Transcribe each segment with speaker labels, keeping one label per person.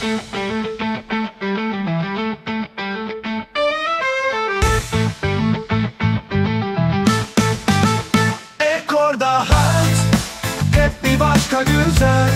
Speaker 1: Ekorda hayat hep bir başka güzel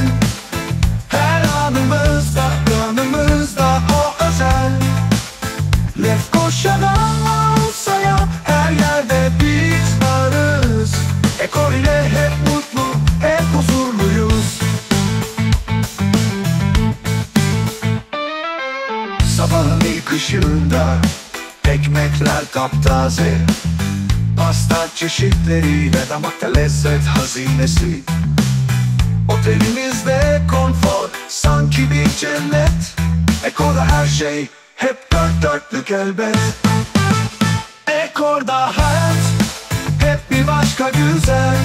Speaker 1: Sabahın ilk ışığında Ekmekler taptaze Pasta çeşitleriyle damakta lezzet hazinesi. Otelimizde konfor sanki bir cennet. Ekor'da her şey hep dört dörtlük elbet. Ekor'da hayat hep bir başka güzel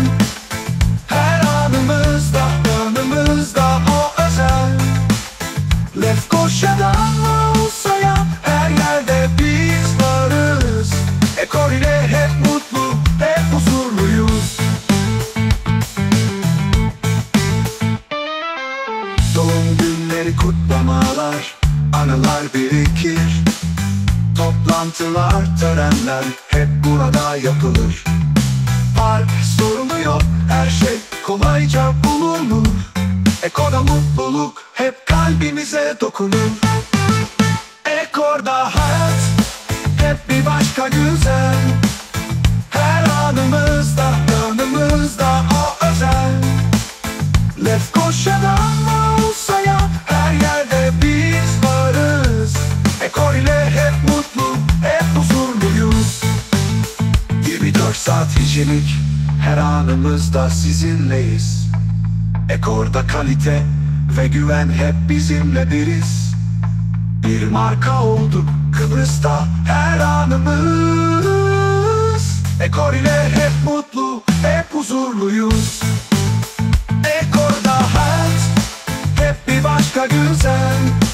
Speaker 1: anılar birikir. Toplantılar, törenler hep burada yapılır. Park sorunu yok, her şey kolayca bulunur. Ekor'da mutluluk hep kalbimize dokunur. Ekor'da 24 saat hijyenik, her anımızda sizinleyiz. Ekor'da kalite ve güven hep bizimle biriz. Bir marka olduk Kıbrıs'ta her anımız. Ekor ile hep mutlu, hep huzurluyuz. Ekor'da hayat hep bir başka güzel